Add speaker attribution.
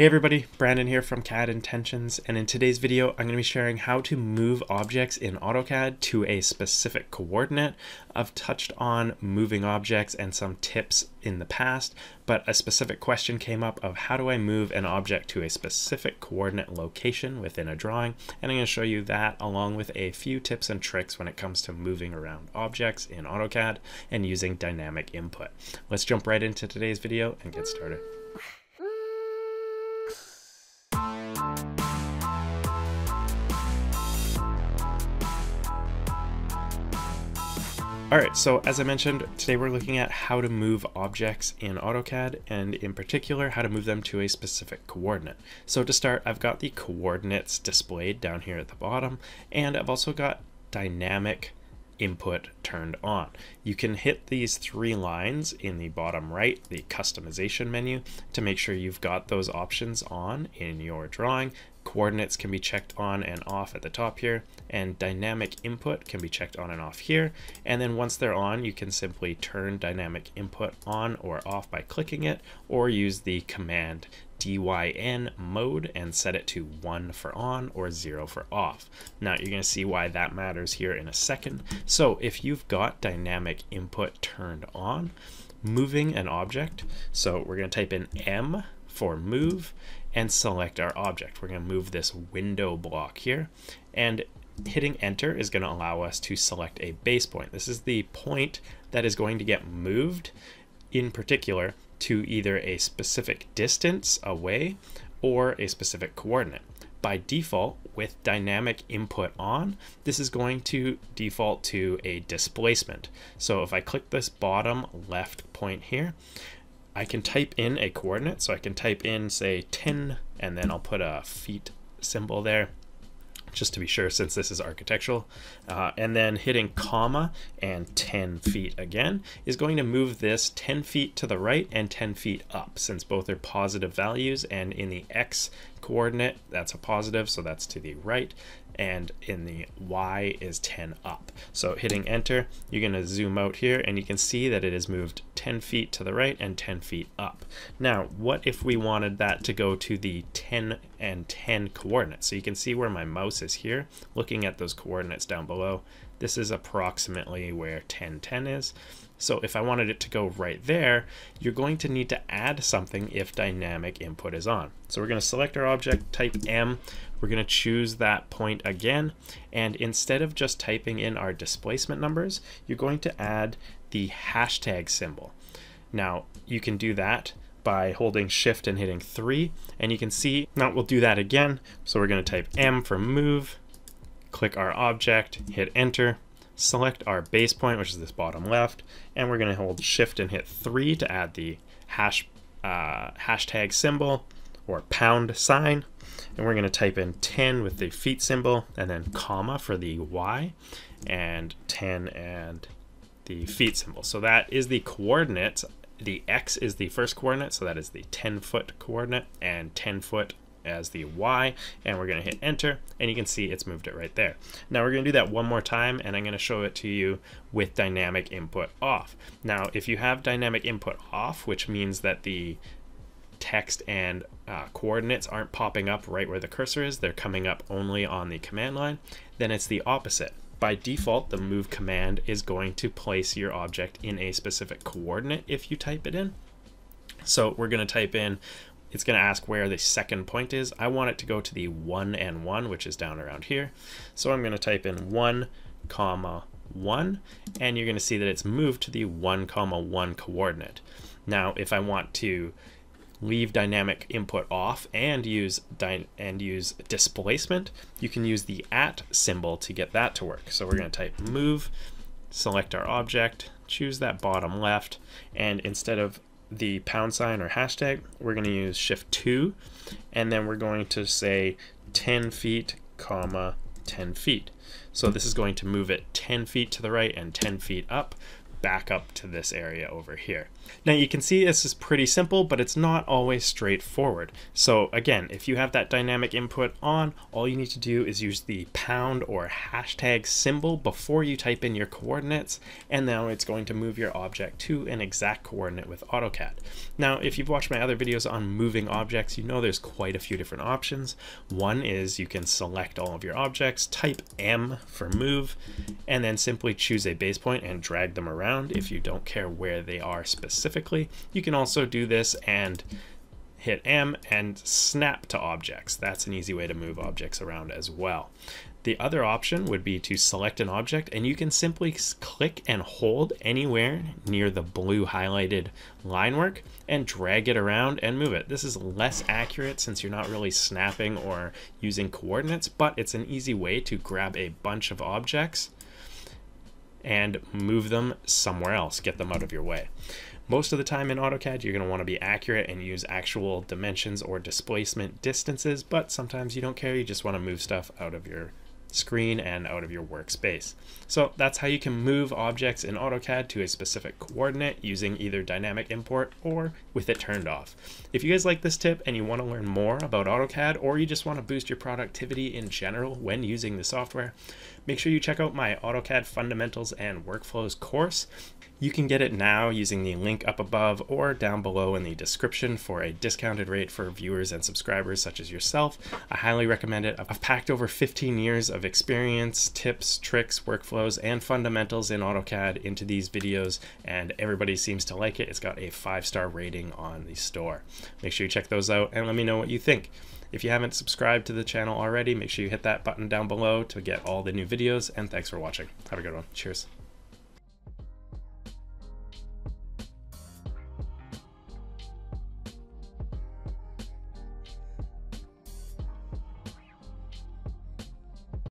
Speaker 1: Hey everybody, Brandon here from CAD Intentions, and in today's video I'm going to be sharing how to move objects in AutoCAD to a specific coordinate. I've touched on moving objects and some tips in the past, but a specific question came up of how do I move an object to a specific coordinate location within a drawing, and I'm going to show you that along with a few tips and tricks when it comes to moving around objects in AutoCAD and using dynamic input. Let's jump right into today's video and get started. Alright, so as I mentioned, today we're looking at how to move objects in AutoCAD, and in particular, how to move them to a specific coordinate. So to start, I've got the coordinates displayed down here at the bottom, and I've also got dynamic input turned on. You can hit these three lines in the bottom right, the customization menu, to make sure you've got those options on in your drawing. Coordinates can be checked on and off at the top here, and dynamic input can be checked on and off here. And then once they're on, you can simply turn dynamic input on or off by clicking it, or use the command DYNMODE and set it to 1 for on or 0 for off. Now you're going to see why that matters here in a second. So if you've got dynamic input turned on, moving an object, so we're going to type in M for move and select our object. We're going to move this window block here and hitting enter is going to allow us to select a base point. This is the point that is going to get moved in particular to either a specific distance away or a specific coordinate. By default, with dynamic input on, this is going to default to a displacement. So if I click this bottom left point here, I can type in a coordinate. So I can type in, say, 10, and then I'll put a feet symbol there just to be sure since this is architectural. Uh, and then hitting comma and 10 feet again is going to move this 10 feet to the right and 10 feet up since both are positive values and in the x coordinate that's a positive so that's to the right and in the Y is 10 up. So hitting enter, you're to zoom out here and you can see that it has moved 10 feet to the right and 10 feet up. Now, what if we wanted that to go to the 10 and 10 coordinates? So you can see where my mouse is here, looking at those coordinates down below. This is approximately where 10, 10 is. So if I wanted it to go right there, you're going to need to add something if dynamic input is on. So we're going to select our object, type M, we're going to choose that point again, and instead of just typing in our displacement numbers, you're going to add the hashtag symbol. Now, you can do that by holding shift and hitting 3, and you can see, now we'll do that again. So we're going to type M for move, click our object, hit enter, select our base point, which is this bottom left, and we're going to hold shift and hit 3 to add the hash uh, hashtag symbol or pound sign. And we're going to type in 10 with the feet symbol and then comma for the Y and 10 and the feet symbol. So that is the coordinates. The X is the first coordinate, so that is the 10 foot coordinate and 10 foot as the Y and we're going to hit enter and you can see it's moved it right there. Now we're going to do that one more time and I'm going to show it to you with dynamic input off. Now if you have dynamic input off which means that the text and uh, coordinates aren't popping up right where the cursor is, they're coming up only on the command line, then it's the opposite. By default, the move command is going to place your object in a specific coordinate if you type it in. So we're going to type in it's going to ask where the second point is. I want it to go to the 1 and 1, which is down around here. So I'm going to type in 1, comma 1, and you're going to see that it's moved to the 1, comma 1 coordinate. Now, if I want to leave dynamic input off and use and use displacement, you can use the at symbol to get that to work. So we're going to type move, select our object, choose that bottom left, and instead of the pound sign or hashtag, we're going to use shift 2 and then we're going to say 10 feet comma 10 feet. So this is going to move it 10 feet to the right and 10 feet up back up to this area over here. Now you can see this is pretty simple, but it's not always straightforward. So again, if you have that dynamic input on, all you need to do is use the pound or hashtag symbol before you type in your coordinates, and now it's going to move your object to an exact coordinate with AutoCAD. Now, if you've watched my other videos on moving objects, you know there's quite a few different options. One is you can select all of your objects, type M for move, and then simply choose a base point and drag them around if you don't care where they are specifically specifically. You can also do this and hit M and snap to objects. That's an easy way to move objects around as well. The other option would be to select an object and you can simply click and hold anywhere near the blue highlighted line work and drag it around and move it. This is less accurate since you're not really snapping or using coordinates, but it's an easy way to grab a bunch of objects and move them somewhere else, get them out of your way. Most of the time in AutoCAD, you're going to want to be accurate and use actual dimensions or displacement distances, but sometimes you don't care, you just want to move stuff out of your screen and out of your workspace. So that's how you can move objects in AutoCAD to a specific coordinate using either dynamic input or with it turned off. If you guys like this tip and you want to learn more about AutoCAD or you just want to boost your productivity in general when using the software, make sure you check out my AutoCAD Fundamentals and Workflows course. You can get it now using the link up above or down below in the description for a discounted rate for viewers and subscribers such as yourself. I highly recommend it. I've packed over 15 years of experience, tips, tricks, workflows, and fundamentals in AutoCAD into these videos, and everybody seems to like it. It's got a five-star rating on the store. Make sure you check those out and let me know what you think. If you haven't subscribed to the channel already, make sure you hit that button down below to get all the new videos, and thanks for watching. Have a good one. Cheers.